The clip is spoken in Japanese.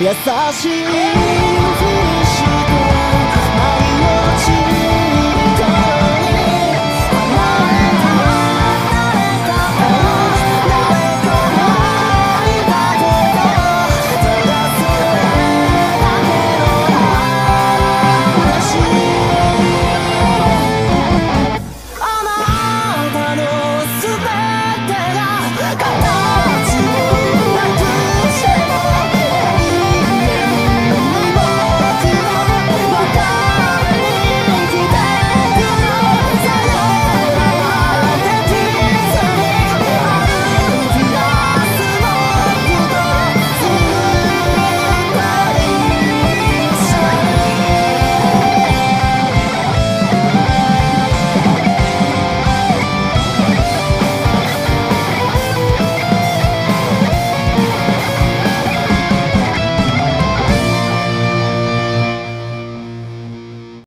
優しい。ふりして